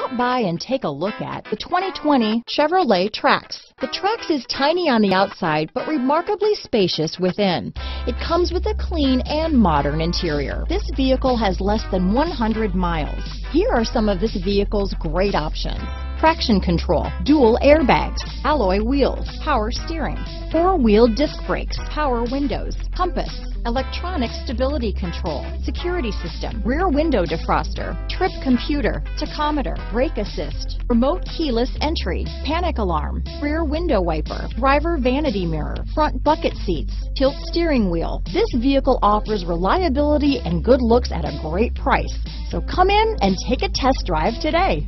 Stop by and take a look at the 2020 Chevrolet Trax. The Trax is tiny on the outside, but remarkably spacious within. It comes with a clean and modern interior. This vehicle has less than 100 miles. Here are some of this vehicle's great options traction control, dual airbags, alloy wheels, power steering, four-wheel disc brakes, power windows, compass, electronic stability control, security system, rear window defroster, trip computer, tachometer, brake assist, remote keyless entry, panic alarm, rear window wiper, driver vanity mirror, front bucket seats, tilt steering wheel. This vehicle offers reliability and good looks at a great price. So come in and take a test drive today.